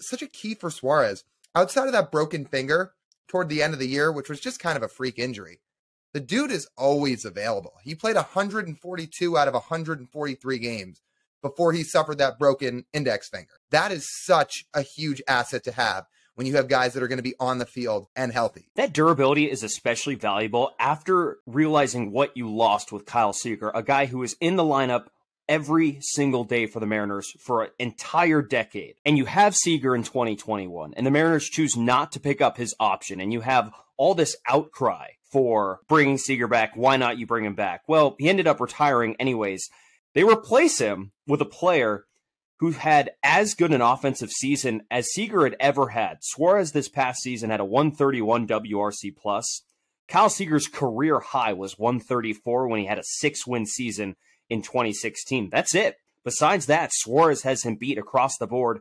such a key for Suarez. Outside of that broken finger toward the end of the year, which was just kind of a freak injury, the dude is always available. He played 142 out of 143 games before he suffered that broken index finger. That is such a huge asset to have when you have guys that are going to be on the field and healthy. That durability is especially valuable after realizing what you lost with Kyle Seager, a guy who was in the lineup every single day for the Mariners for an entire decade. And you have Seager in 2021, and the Mariners choose not to pick up his option, and you have all this outcry for bringing Seager back. Why not you bring him back? Well, he ended up retiring anyways. They replace him with a player who had as good an offensive season as Seager had ever had. Suarez this past season had a 131 WRC plus. Kyle Seager's career high was 134 when he had a six win season in 2016. That's it. Besides that, Suarez has him beat across the board.